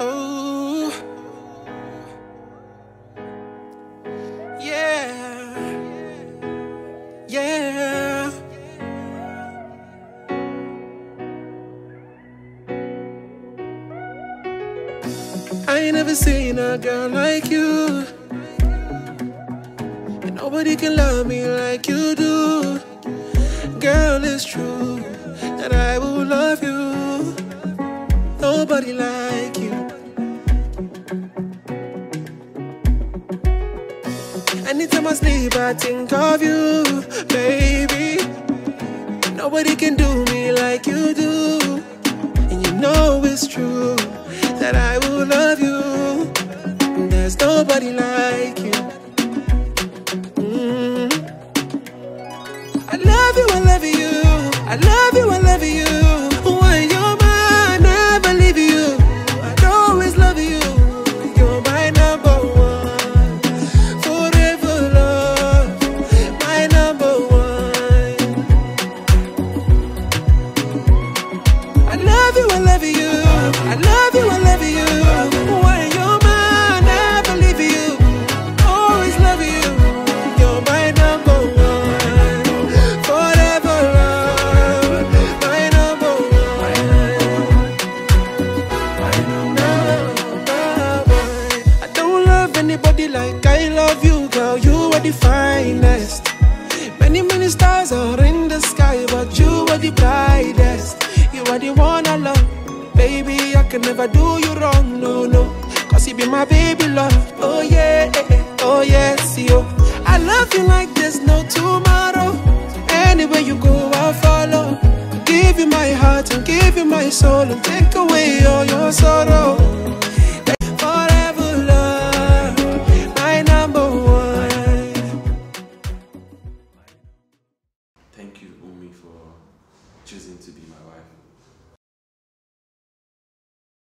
Oh, yeah, yeah. I ain't never seen a girl like you. And nobody can love me like you do. Girl, it's true that I will love you. Nobody like you. Anytime I sleep, I think of you, baby. Nobody can do me like you do. And you know it's true that I will love you. There's nobody like you. Mm. I love you, I love you. I love you, the finest. Many, many stars are in the sky, but you are the brightest. You are the one I love. Baby, I can never do you wrong, no, no. Cause you be my baby love. Oh, yeah, oh, yes, yo. I love you like there's no tomorrow. Anywhere you go, I'll follow. Give you my heart and give you my soul and take away all your sorrow. Choosing to be my wife.